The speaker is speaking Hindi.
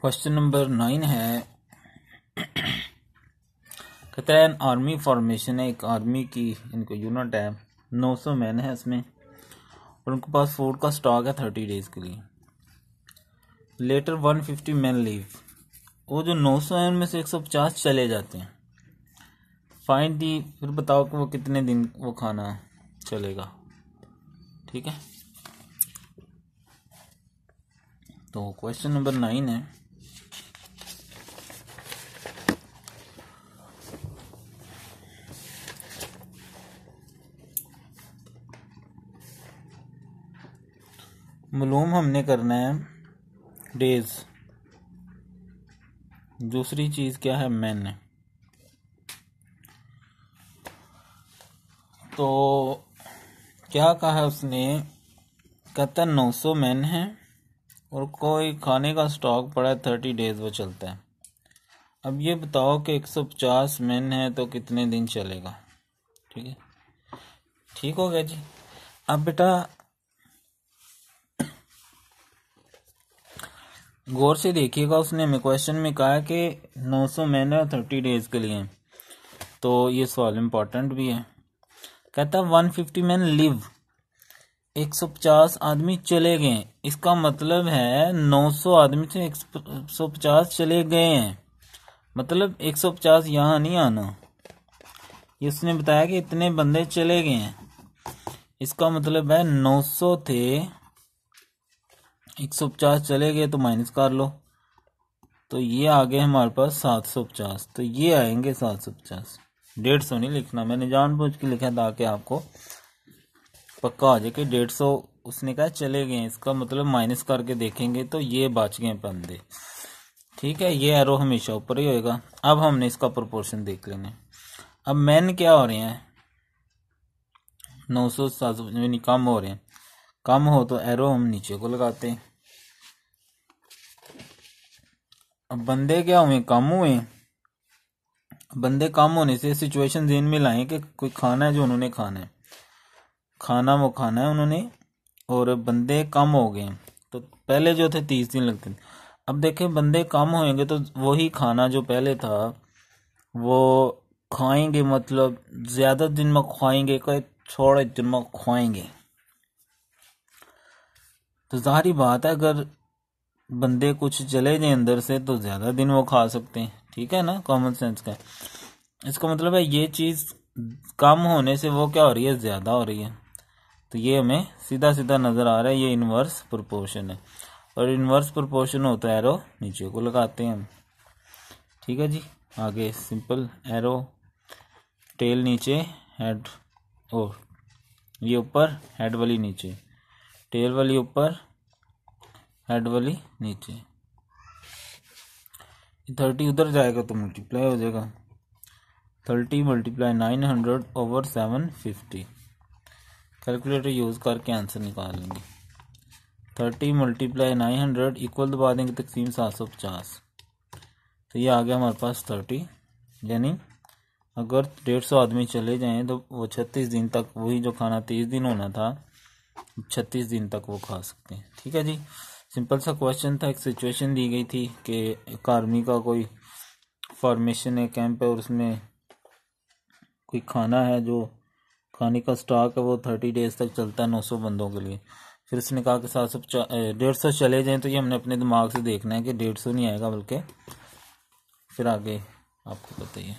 क्वेश्चन नंबर नाइन है। कहते हैं आर्मी फॉर्मेशन है, एक आर्मी की, इनको यूनिट है 900 मैन है इसमें, और उनके पास फ़ूड का स्टॉक है थर्टी डेज़ के लिए। लेटर 150 मैन लीव वो जो 900 है, उनमें से 150 चले जाते हैं। फाइन दी, फिर बताओ कि वो कितने दिन वो खाना चलेगा। ठीक है? तो क्वेश्चन नंबर नाइन है मालूम हमने करना है डेज़ दूसरी चीज़ क्या है? मैन तो क्या कहा उसने? कहता नौ सौ मैन है और कोई खाने का स्टॉक पड़ा है थर्टी डेज़ वो चलता है। अब ये बताओ कि एक सौ पचास मैन है तो कितने दिन चलेगा? ठीक है? ठीक हो गया जी। अब बेटा गौर से देखिएगा, उसने हमें क्वेश्चन में कहा कि 900 मैन है थर्टी डेज़ के लिए। तो ये सवाल इम्पोर्टेंट भी है। कहता वन फिफ्टी मैन लिव 150 आदमी चले गए। इसका मतलब है 900 आदमी से 150 चले गए हैं। मतलब 150 यहाँ नहीं आना। ये उसने बताया कि इतने बंदे चले गए हैं। इसका मतलब है 900 थे एक सौ पचास चले गए तो माइनस कर लो। तो ये आ गए हमारे पास सात सौ पचास। तो ये आएँगे सात सौ पचास। डेढ़ सौ नहीं लिखना। मैंने जानबूझ के लिखा ताकि आपको पक्का आ जाए कि डेढ़ सौ उसने कहा चले गए इसका मतलब माइनस करके देखेंगे तो ये बच गए बंदे। ठीक है, ये एरो हमेशा ऊपर ही होएगा। अब हमने इसका प्रोपोर्शन देख लेना अब मैन क्या हो रहे हैं? नौ सौ सात सौ कम हो रहे हैं। कम हो तो एरो हम नीचे को लगाते हैं। अब बंदे क्या हुए? कम हुए। बंदे कम होने से सिचुएशन जेन में लाए कि कोई खाना है जो उन्होंने खाना है। खाना वो खाना है उन्होंने, और बंदे कम हो गए। तो पहले जो थे, तीस दिन लगते थे। अब देखें, बंदे कम होंगे तो वही खाना जो पहले था, वो खाएँगे मतलब ज़्यादा दिन में खाएँगे कोई थोड़े दिन में खाएँगे तो ज़ाहिर बात है, अगर बंदे कुछ चले जाए अंदर से तो ज़्यादा दिन वो खा सकते हैं। ठीक है ना? कॉमन सेंस का। इसका मतलब है, ये चीज़ कम होने से वो क्या हो रही है? ज़्यादा हो रही है। तो ये हमें सीधा सीधा नज़र आ रहा है, ये इनवर्स प्रोपोर्शन है। और इनवर्स प्रोपोर्शन होता है एरो नीचे को लगाते हैं हम। ठीक है जी? आगे सिंपल एरो टेल नीचे हेड और ये ऊपर हेड वाली नीचे। टेल वाली ऊपर हेड वाली नीचे। थर्टी उधर जाएगा तो मल्टीप्लाई हो जाएगा। Thirty multiply nine hundred over seven fifty calculator use करके आंसर निकाल लेंगे। Thirty multiply nine hundred equal दबा देंगे तकसीम सात सौ पचास। तो ये आ गया हमारे पास थर्टी यानी अगर डेढ़ सौ आदमी चले जाएँ तो वो छत्तीस दिन तक वही जो खाना तीस दिन होना था छत्तीस दिन तक वो खा सकते हैं। ठीक है जी? सिंपल सा क्वेश्चन था, एक सिचुएशन दी गई थी कि एक आर्मी का कोई फॉर्मेशन है कैंप है और उसमें कोई खाना है जो खाने का स्टॉक है वो थर्टी डेज़ तक चलता है नौ सौ बंदों के लिए। फिर उसने कहा कि सात सौ डेढ़ सौ चले जाएँ तो ये हमने अपने दिमाग से देखना है कि डेढ़ सौ नहीं आएगा बल्कि फिर आगे आपको बताइए।